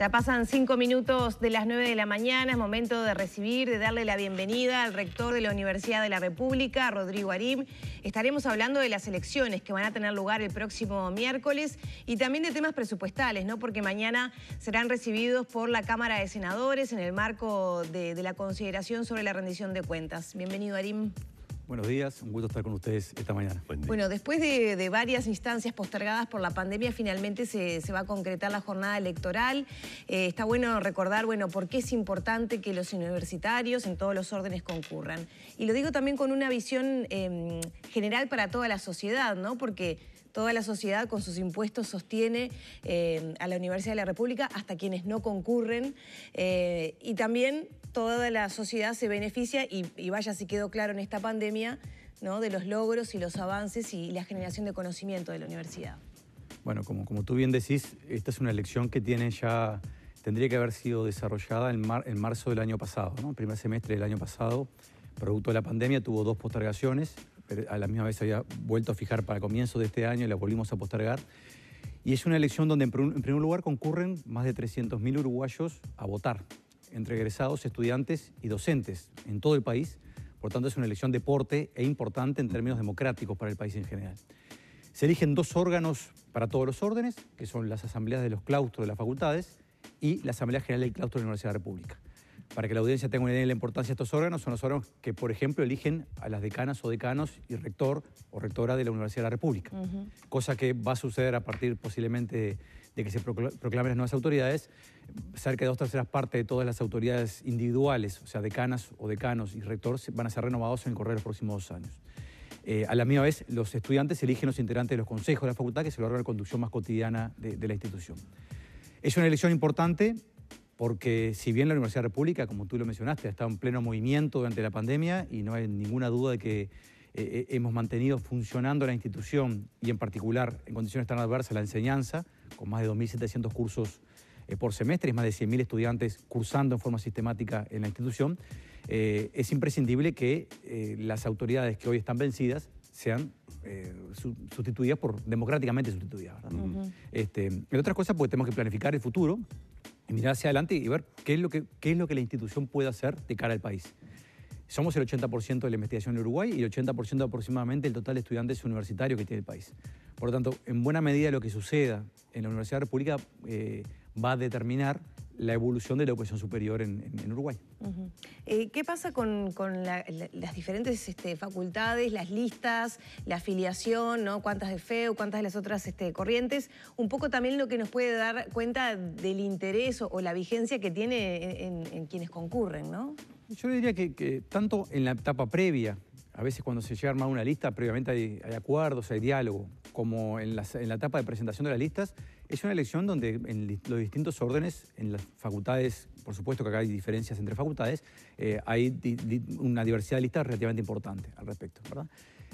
Ya pasan cinco minutos de las nueve de la mañana, es momento de recibir, de darle la bienvenida al rector de la Universidad de la República, Rodrigo Arim. Estaremos hablando de las elecciones que van a tener lugar el próximo miércoles y también de temas presupuestales, ¿no? Porque mañana serán recibidos por la Cámara de Senadores en el marco de, de la consideración sobre la rendición de cuentas. Bienvenido, Arim. Buenos días, un gusto estar con ustedes esta mañana. Bueno, después de, varias instancias postergadas por la pandemia, finalmente se, va a concretar la jornada electoral. Eh, está bueno recordar, bueno, por qué es importante que los universitarios en todos los órdenes concurran. Y lo digo también con una visión em, general para toda la sociedad, ¿no? Porque toda la sociedad con sus impuestos sostiene em, a la Universidad de la República hasta quienes no concurren. Eh, y también toda la sociedad se beneficia y, vaya si quedó claro en esta pandemia, ¿no? de los logros y los avances y la generación de conocimiento de la universidad. Bueno, como, como tú bien decís, esta es una elección que tiene ya, tendría que haber sido desarrollada en, marzo del año pasado, ¿no? el primer semestre del año pasado, producto de la pandemia, tuvo dos postergaciones, pero a la misma vez había vuelto a fijar para comienzo de este año y la volvimos a postergar. Y es una elección donde en primer lugar concurren más de 300.000 uruguayos a votar entre egresados, estudiantes y docentes en todo el país. Por tanto, es una elección deporte e importante en términos democráticos para el país en general. Se eligen dos órganos para todos los órdenes, que son las asambleas de los claustros de las facultades y la Asamblea General del Claustro de la Universidad de la República. Para que la audiencia tenga una idea de la importancia de estos órganos, son los órganos que, por ejemplo, eligen a las decanas o decanos y rector o rectora de la Universidad de la República. Cosa que va a suceder a partir posiblemente de que se proclamen las nuevas autoridades, cerca de dos terceras partes de todas las autoridades individuales, o sea, decanas o decanos y rectores, van a ser renovados en el correr de los próximos dos años. Eh, a la misma vez, los estudiantes eligen los integrantes de los consejos de la facultad, que es el órgano de conducción más cotidiana de, la institución. Es una elección importante porque si bien la Universidad República, como tú lo mencionaste, ha estado en pleno movimiento durante la pandemia y no hay ninguna duda de que eh, eh, hemos mantenido funcionando la institución y en particular en condiciones tan adversas la enseñanza, con más de 2.700 cursos eh, por semestre y más de 100.000 estudiantes cursando en forma sistemática en la institución, eh, es imprescindible que las autoridades que hoy están vencidas sean sustituidas por democráticamente sustituidas. este, entre otras cosas, porque tenemos que planificar el futuro y mirar hacia adelante y ver qué es lo que, qué es lo que la institución puede hacer de cara al país. Somos el 80% de la investigación en Uruguay y el 80% aproximadamente el total de estudiantes universitarios que tiene el país. Por lo tanto, en buena medida lo que suceda en la Universidad República eh, va a determinar la evolución de la educación superior en, Uruguay. Eh, ¿Qué pasa con, las diferentes este, facultades, las listas, la afiliación, ¿no? cuántas de FEU, cuántas de las otras este, corrientes? Un poco también lo que nos puede dar cuenta del interés o, la vigencia que tiene en, quienes concurren, ¿no? Yo diría que, tanto en la etapa previa, a veces cuando se llega a armar una lista, previamente hay, acuerdos, hay diálogo, como en la, etapa de presentación de las listas, es una elección donde en los distintos órdenes, en las facultades, por supuesto que acá hay diferencias entre facultades, eh, hay una diversidad de listas relativamente importante al respecto. ¿verdad?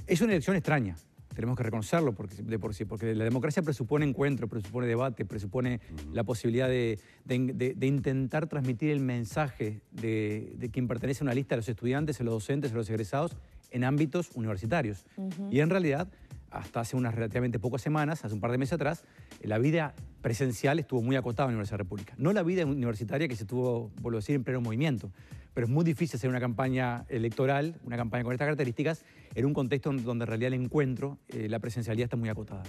Es una elección extraña, tenemos que reconocerlo porque, de por sí, porque la democracia presupone encuentro, presupone debate, presupone la posibilidad de, intentar transmitir el mensaje de, quien pertenece a una lista a los estudiantes, a los docentes, a los egresados en ámbitos universitarios. Y en realidad, hasta hace unas relativamente pocas semanas, hace un par de meses atrás, la vida presencial estuvo muy acotada en la Universidad República. No la vida universitaria que se tuvo, vuelvo a decir, en pleno movimiento pero es muy difícil hacer una campaña electoral, una campaña con estas características, en un contexto donde en realidad el encuentro, eh, la presencialidad está muy acotada.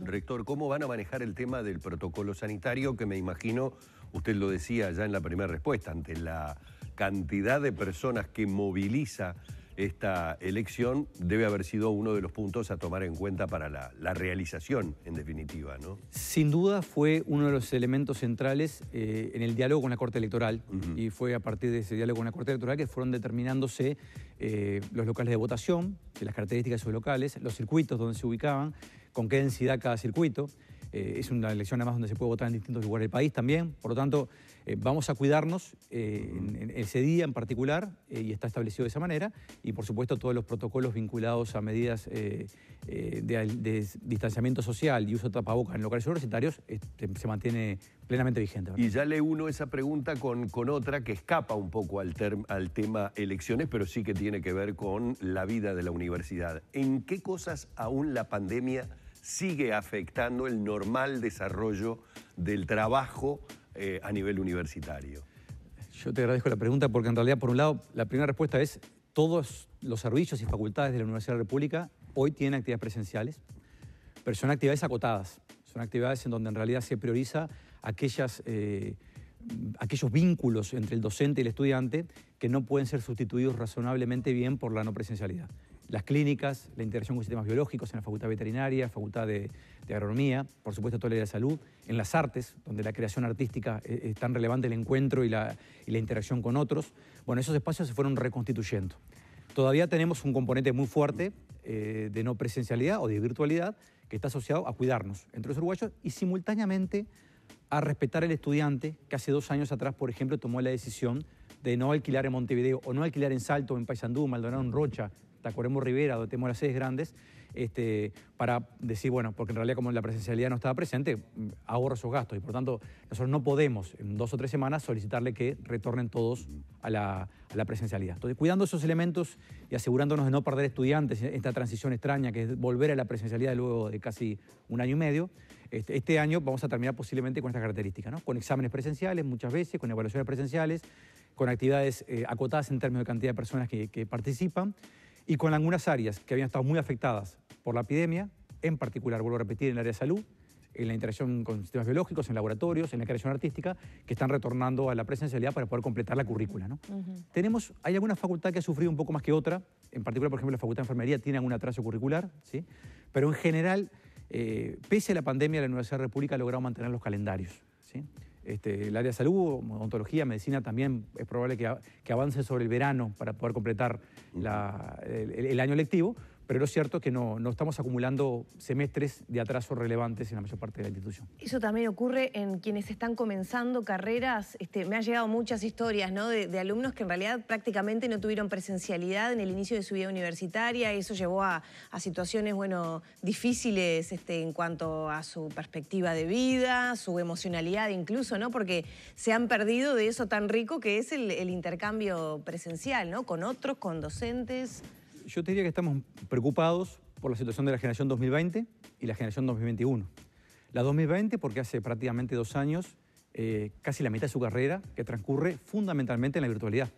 Rector, ¿cómo van a manejar el tema del protocolo sanitario que me imagino, usted lo decía ya en la primera respuesta, ante la cantidad de personas que moviliza esta elección debe haber sido uno de los puntos a tomar en cuenta para la, realización, en definitiva, ¿no? Sin duda fue uno de los elementos centrales eh, en el diálogo con la Corte Electoral y fue a partir de ese diálogo con la Corte Electoral que fueron determinándose eh, los locales de votación, las características de esos locales, los circuitos donde se ubicaban, con qué densidad cada circuito. Eh, es una elección además donde se puede votar en distintos lugares del país también. Por lo tanto, eh, vamos a cuidarnos eh, en, ese día en particular y está establecido de esa manera. Y por supuesto todos los protocolos vinculados a medidas de, distanciamiento social y uso de tapabocas en locales universitarios este, se mantiene plenamente vigente. Y ya le uno esa pregunta con, con otra que escapa un poco al, al tema elecciones, pero sí que tiene que ver con la vida de la universidad. ¿En qué cosas aún la pandemia sigue afectando el normal desarrollo del trabajo eh, a nivel universitario? Yo te agradezco la pregunta porque en realidad, por un lado, la primera respuesta es todos los servicios y facultades de la Universidad de la República hoy tienen actividades presenciales, pero son actividades acotadas, son actividades en donde en realidad se prioriza aquellas... Eh, aquellos vínculos entre el docente y el estudiante que no pueden ser sustituidos razonablemente bien por la no presencialidad. Las clínicas, la interacción con sistemas biológicos en la Facultad Veterinaria, Facultad de, Agronomía, por supuesto toda la de salud, en las artes, donde la creación artística es, tan relevante el encuentro y la, interacción con otros. Bueno, esos espacios se fueron reconstituyendo. Todavía tenemos un componente muy fuerte eh, de no presencialidad o de virtualidad que está asociado a cuidarnos entre los uruguayos y simultáneamente a respetar al estudiante que hace dos años atrás, por ejemplo, tomó la decisión de no alquilar en Montevideo o no alquilar en Salto, en Paysandú, Maldonado, en Rocha, Tacuarembó Rivera, donde tenemos las sedes grandes, este, para decir, bueno, porque en realidad como la presencialidad no estaba presente, ahorro esos gastos y por tanto nosotros no podemos en dos o tres semanas solicitarle que retornen todos a la, presencialidad. Entonces, cuidando esos elementos y asegurándonos de no perder estudiantes en esta transición extraña que es volver a la presencialidad luego de casi un año y medio, este, este año vamos a terminar posiblemente con estas características, ¿no? con exámenes presenciales muchas veces, con evaluaciones presenciales, con actividades eh, acotadas en términos de cantidad de personas que participan y con algunas áreas que habían estado muy afectadas por la epidemia, en particular, vuelvo a repetir, en el área de salud, en la interacción con sistemas biológicos, en laboratorios, en la creación artística, que están retornando a la presencialidad para poder completar la currícula. ¿no? Tenemos, hay alguna facultad que ha sufrido un poco más que otra, en particular, por ejemplo, la Facultad de Enfermería tiene algún atraso curricular, ¿sí? pero en general, eh, pese a la pandemia, la Universidad de la República ha logrado mantener los calendarios. ¿sí? Este, el área de salud, odontología, medicina también es probable que, avance sobre el verano para poder completar el, año lectivo, pero es cierto que no, no, estamos acumulando semestres de atraso relevantes en la mayor parte de la institución. Eso también ocurre en quienes están comenzando carreras. Este, me han llegado muchas historias de, alumnos que en realidad prácticamente no tuvieron presencialidad en el inicio de su vida universitaria. Eso llevó a, situaciones bueno, difíciles este, en cuanto a su perspectiva de vida, su emocionalidad incluso, ¿no? porque se han perdido de eso tan rico que es el, el intercambio presencial, ¿no? con otros, con docentes yo te diría que estamos preocupados por la situación de la generación 2020 y la generación 2021. La 2020 porque hace prácticamente dos años, eh, casi la mitad de su carrera, que transcurre fundamentalmente en la virtualidad.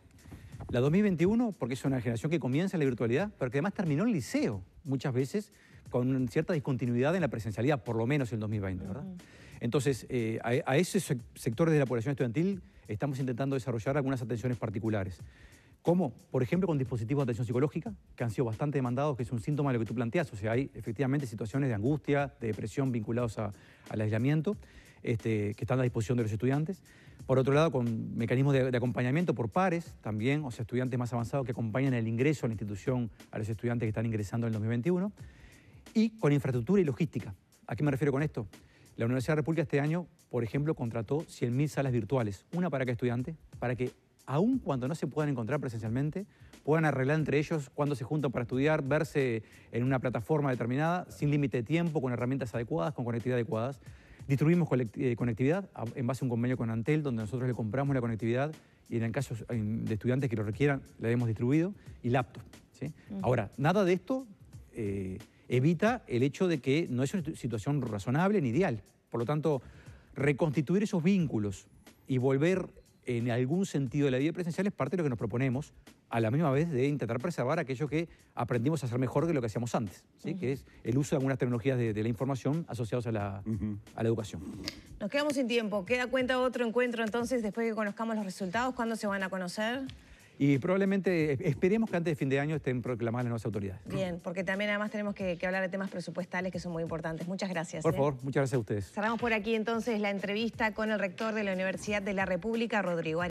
La 2021 porque es una generación que comienza en la virtualidad, pero que además terminó el liceo muchas veces con cierta discontinuidad en la presencialidad, por lo menos en el 2020, ¿verdad? Entonces, eh, a, a esos sectores de la población estudiantil estamos intentando desarrollar algunas atenciones particulares. ¿Cómo? Por ejemplo, con dispositivos de atención psicológica, que han sido bastante demandados, que es un síntoma de lo que tú planteas. O sea, hay efectivamente situaciones de angustia, de depresión vinculados al aislamiento, este, que están a disposición de los estudiantes. Por otro lado, con mecanismos de, acompañamiento por pares también, o sea, estudiantes más avanzados que acompañan el ingreso a la institución a los estudiantes que están ingresando en el 2021. Y con infraestructura y logística. ¿A qué me refiero con esto? La Universidad de la República este año, por ejemplo, contrató 100.000 salas virtuales, una para cada estudiante, para que aun cuando no se puedan encontrar presencialmente, puedan arreglar entre ellos cuando se juntan para estudiar, verse en una plataforma determinada, sin límite de tiempo, con herramientas adecuadas, con conectividad adecuadas. Distribuimos eh, conectividad en base a un convenio con Antel, donde nosotros le compramos la conectividad y en el caso de estudiantes que lo requieran, la hemos distribuido, y laptop. Ahora, nada de esto eh, evita el hecho de que no es una situación razonable ni ideal. Por lo tanto, reconstituir esos vínculos y volver en algún sentido de la vida presencial es parte de lo que nos proponemos, a la misma vez de intentar preservar aquello que aprendimos a hacer mejor que lo que hacíamos antes, ¿sí? que es el uso de algunas tecnologías de, la información asociados a la, a la, educación. Nos quedamos sin tiempo. ¿Queda cuenta otro encuentro entonces después que conozcamos los resultados? ¿Cuándo se van a conocer? Y probablemente esperemos que antes de fin de año estén proclamadas las nuevas autoridades. Bien, porque también además tenemos que, hablar de temas presupuestales que son muy importantes. Muchas gracias. Por ¿eh? favor, muchas gracias a ustedes. Cerramos por aquí entonces la entrevista con el rector de la Universidad de la República, Rodrigo